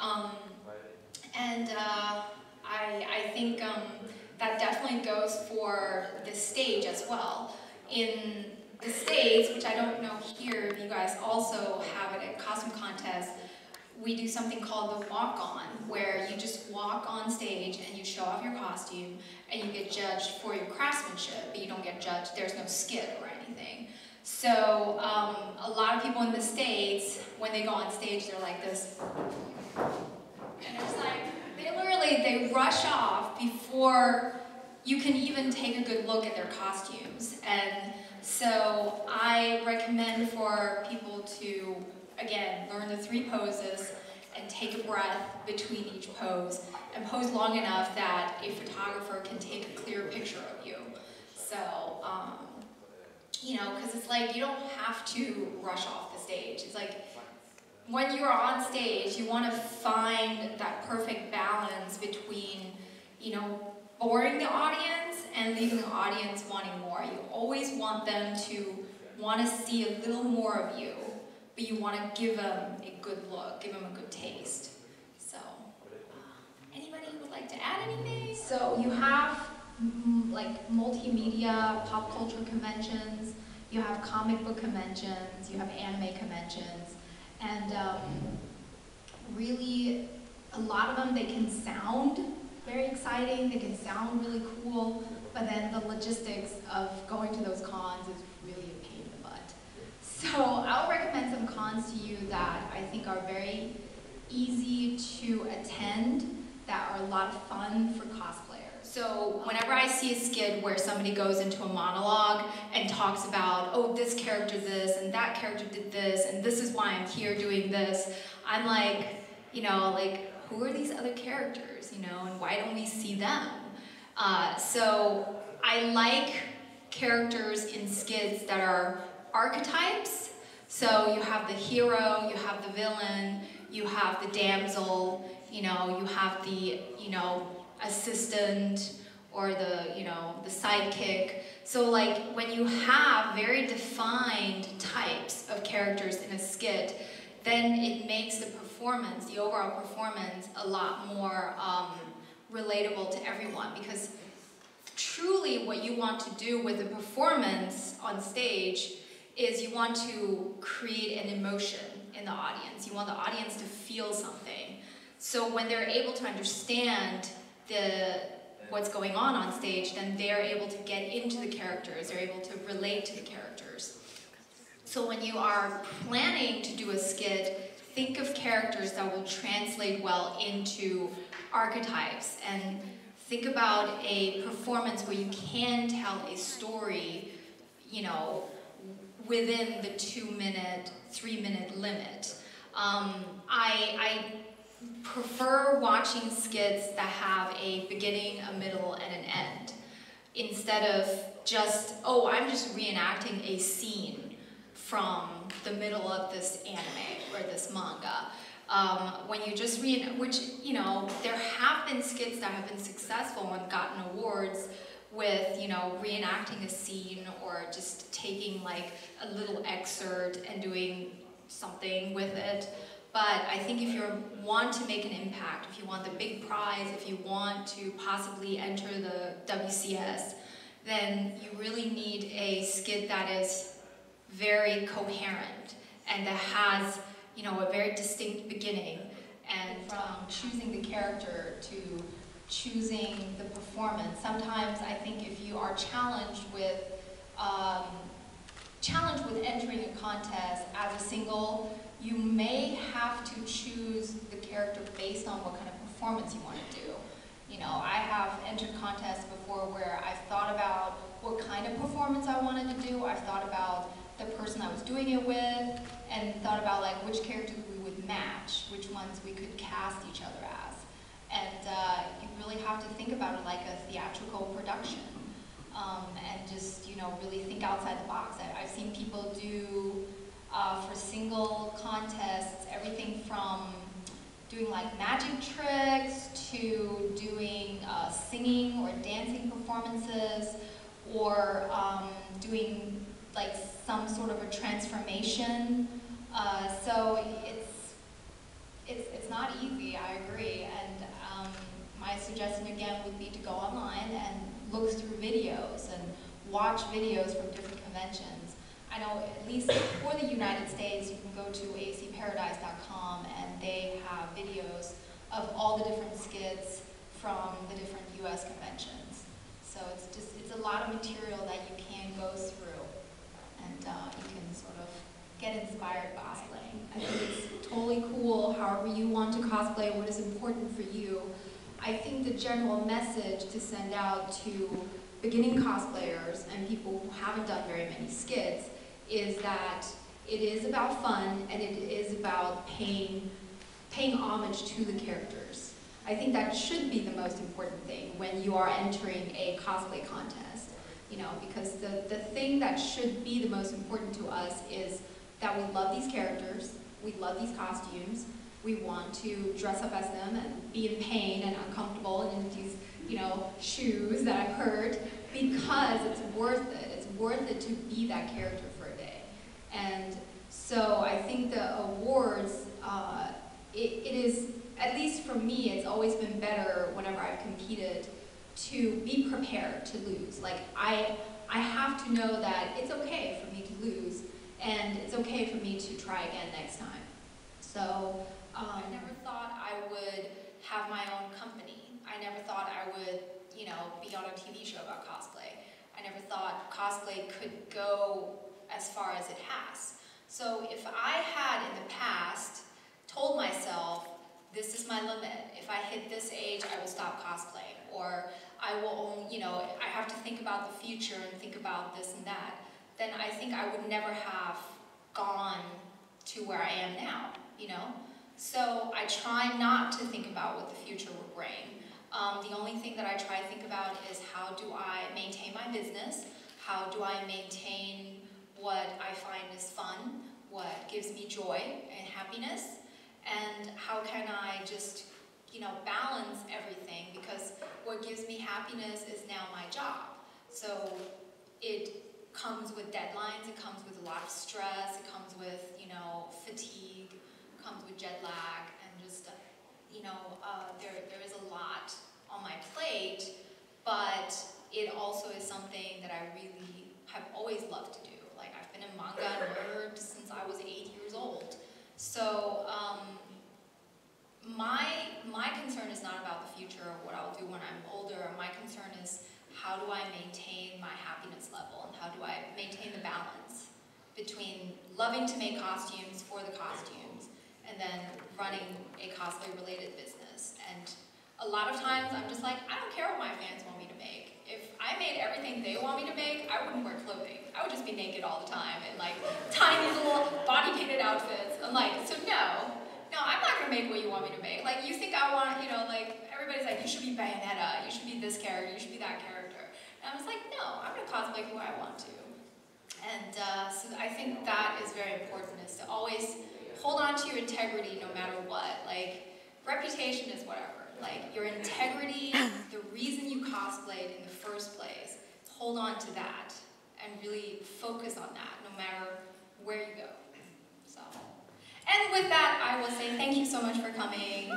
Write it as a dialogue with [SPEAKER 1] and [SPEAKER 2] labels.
[SPEAKER 1] Um, and uh, I, I think um, that definitely goes for the stage as well. In the States, which I don't know here you guys also have it at costume contests, we do something called the walk-on, where you just walk on stage and you show off your costume and you get judged for your craftsmanship, but you don't get judged, there's no skit or anything. So um, a lot of people in the States, when they go on stage, they're like this. And it's like, they literally, they rush off before you can even take a good look at their costumes. And so I recommend for people to, again, learn the three poses and take a breath between each pose and pose long enough that a photographer can take a clear picture of you. So, um, you know, because it's like you don't have to rush off the stage. It's like when you're on stage, you want to find that perfect balance between, you know, boring the audience and leaving the audience wanting more. You always want them to want to see a little more of you, but you want to give them a good look, give them a good taste. So, uh, anybody would like to add anything? So you have like multimedia, pop culture conventions, you have comic book conventions, you have anime conventions, and um, really a lot of them they can sound very exciting, they can sound really cool, but then the logistics of going to those cons is really a pain in the butt. So I'll recommend some cons to you that I think are very easy to attend, that are a lot of fun for cosplayers. So whenever I see a skit where somebody goes into a monologue and talks about, oh, this character this, and that character did this, and this is why I'm here doing this, I'm like, you know, like, who are these other characters, you know, and why don't we see them? Uh, so I like characters in skits that are archetypes. So you have the hero, you have the villain, you have the damsel, you know, you have the, you know, assistant or the, you know, the sidekick. So like when you have very defined types of characters in a skit, then it makes the performance, the overall performance, a lot more um, relatable to everyone because truly what you want to do with the performance on stage is you want to create an emotion in the audience. You want the audience to feel something. So when they're able to understand the what's going on on stage, then they're able to get into the characters, they're able to relate to the characters. So when you are planning to do a skit, think of characters that will translate well into archetypes and think about a performance where you can tell a story, you know, within the two minute, three minute limit. Um, I, I prefer watching skits that have a beginning, a middle, and an end instead of just, oh, I'm just reenacting a scene from the middle of this anime or this manga. Um, when you just read, which, you know, there have been skits that have been successful and gotten awards with, you know, reenacting a scene or just taking like a little excerpt and doing something with it. But I think if you want to make an impact, if you want the big prize, if you want to possibly enter the WCS, then you really need a skit that is very coherent and that has, you know, a very distinct beginning. And from choosing the character to choosing the performance, sometimes I think if you are challenged with um, challenged with entering a contest as a single you may have to choose the character based on what kind of performance you want to do. You know, I have entered contests before where I've thought about what kind of performance I wanted to do. I've thought about the person I was doing it with and thought about like which characters we would match, which ones we could cast each other as. And uh, you really have to think about it like a theatrical production. Um, and just, you know, really think outside the box. I, I've seen people do uh, for single contests, everything from doing like magic tricks to doing uh, singing or dancing performances or um, doing like some sort of a transformation. Uh, so it's it's, it's not easy, I agree, and um, my suggestion again would be to go online and look through videos and watch videos from different conventions. I know at least for the United States, you can go to acparadise.com and they have videos of all the different skits from the different US conventions. So it's just, it's a lot of material that you can go through and uh, you can sort of get inspired by. I think it's totally cool, however you want to cosplay, what is important for you. I think the general message to send out to beginning cosplayers and people who haven't done very many skits is that it is about fun and it is about paying, paying homage to the characters. I think that should be the most important thing when you are entering a cosplay contest. You know, because the, the thing that should be the most important to us is that we love these characters, we love these costumes, we want to dress up as them and be in pain and uncomfortable in these, you know, shoes that I've heard, because it's worth it. It's worth it to be that character for a day. And so I think the awards, uh, it, it is, at least for me, it's always been better whenever I've competed to be prepared to lose. Like, I, I have to know that it's okay for me to lose, and it's okay for me to try again next time. So um, I never thought I would have my own company. I never thought I would, you know, be on a TV show about cosplay. I never thought cosplay could go as far as it has. So if I had in the past told myself, this is my limit, if I hit this age, I will stop cosplaying, or I will only, you know, I have to think about the future and think about this and that, then I think I would never have gone to where I am now, you know? So I try not to think about what the future will bring. Um, the only thing that I try to think about is how do I maintain my business? How do I maintain what I find is fun, what gives me joy and happiness? And how can I just, you know, balance everything? Because what gives me happiness is now my job. So it comes with deadlines, it comes with a lot of stress, it comes with, you know, fatigue, comes with jet lag, and just, you know, uh, there, there is a lot on my plate, but it also is something that I really have always loved to do. Like, I've been a manga nerd since I was eight years old. So, um, my, my concern is not about the future or what I'll do when I'm older. My concern is how do I maintain my happiness level and how do I maintain the balance between loving to make costumes for the costumes and then running a cosplay related business. And a lot of times I'm just like, I don't care what my fans want me to make. If I made everything they want me to make, I wouldn't wear clothing. I would just be naked all the time in like tiny little body painted outfits. I'm like, so no, no, I'm not gonna make what you want me to make. Like you think I want, you know, like everybody's like, you should be Bayonetta, you should be this character, you should be that character. And I was like, no, I'm gonna cosplay who I want to. And uh, so I think that is very important, is to always hold on to your integrity no matter what. Like, reputation is whatever. Like, your integrity, the reason you cosplayed in the first place, hold on to that and really focus on that no matter where you go. So, and with that, I will say thank you so much for coming.